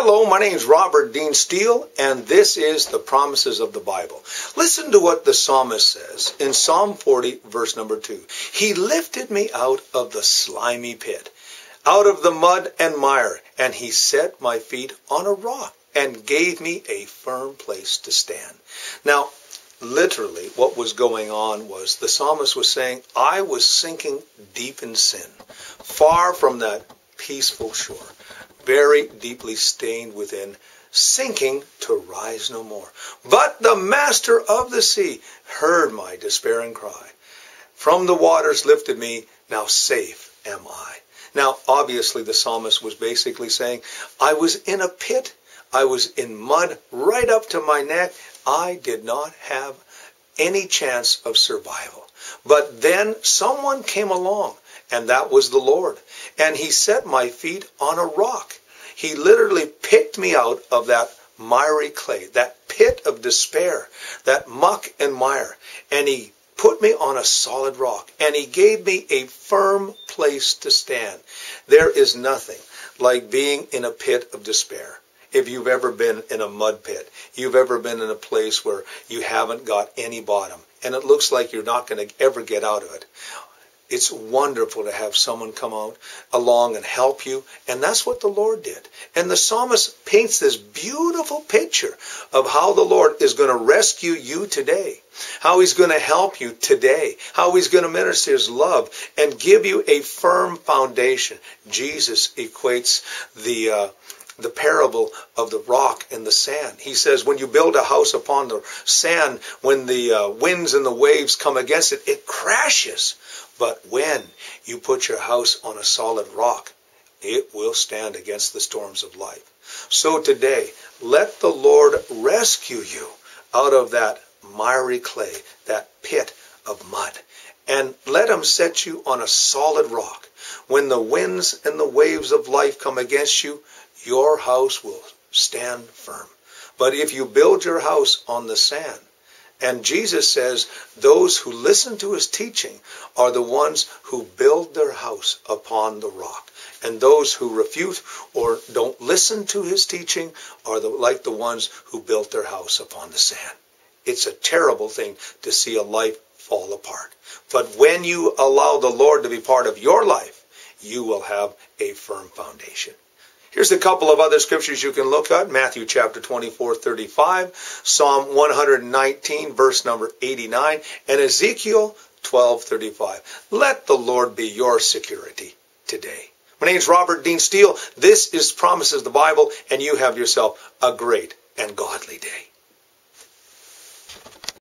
Hello, my name is Robert Dean Steel, and this is the promises of the Bible. Listen to what the psalmist says in Psalm 40, verse number 2. He lifted me out of the slimy pit, out of the mud and mire, and he set my feet on a rock and gave me a firm place to stand. Now, literally, what was going on was the psalmist was saying, I was sinking deep in sin, far from that peaceful shore very deeply stained within, sinking to rise no more. But the master of the sea heard my despairing cry. From the waters lifted me, now safe am I. Now, obviously, the psalmist was basically saying, I was in a pit. I was in mud right up to my neck. I did not have any chance of survival. But then someone came along and that was the Lord. And he set my feet on a rock. He literally picked me out of that miry clay, that pit of despair, that muck and mire, and he put me on a solid rock, and he gave me a firm place to stand. There is nothing like being in a pit of despair. If you've ever been in a mud pit, you've ever been in a place where you haven't got any bottom, and it looks like you're not going to ever get out of it it's wonderful to have someone come out along and help you. And that's what the Lord did. And the psalmist paints this beautiful picture of how the Lord is going to rescue you today, how he's going to help you today, how he's going to minister his love and give you a firm foundation. Jesus equates the uh, the parable of the rock and the sand. He says, when you build a house upon the sand, when the uh, winds and the waves come against it, it crashes. But when you put your house on a solid rock, it will stand against the storms of life. So today, let the Lord rescue you out of that miry clay, that pit of mud, and let him set you on a solid rock. When the winds and the waves of life come against you, your house will stand firm. But if you build your house on the sand, and Jesus says those who listen to his teaching are the ones who build their house upon the rock. And those who refute or don't listen to his teaching are the, like the ones who built their house upon the sand. It's a terrible thing to see a life fall apart. But when you allow the Lord to be part of your life, you will have a firm foundation. Here's a couple of other scriptures you can look at. Matthew chapter 24, 35, Psalm 119, verse number 89, and Ezekiel 12, 35. Let the Lord be your security today. My name is Robert Dean Steel. This is Promises of the Bible, and you have yourself a great and godly day.